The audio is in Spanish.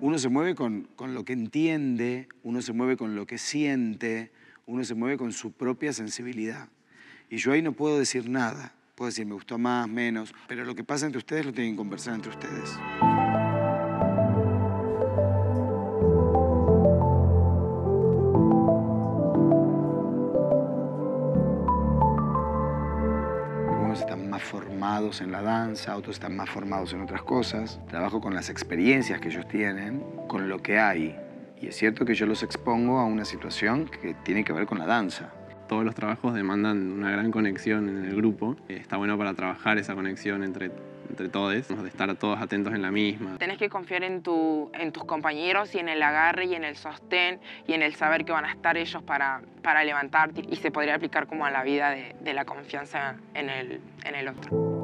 Uno se mueve con, con lo que entiende, uno se mueve con lo que siente, uno se mueve con su propia sensibilidad. Y yo ahí no puedo decir nada. Puedo decir, me gustó más, menos, pero lo que pasa entre ustedes lo tienen que conversar entre ustedes. Formados en la danza, otros están más formados en otras cosas. Trabajo con las experiencias que ellos tienen, con lo que hay. Y es cierto que yo los expongo a una situación que tiene que ver con la danza. Todos los trabajos demandan una gran conexión en el grupo. Está bueno para trabajar esa conexión entre, entre todos, de estar todos atentos en la misma. Tenés que confiar en, tu, en tus compañeros y en el agarre y en el sostén y en el saber que van a estar ellos para, para levantarte y se podría aplicar como a la vida de, de la confianza en el, en el otro.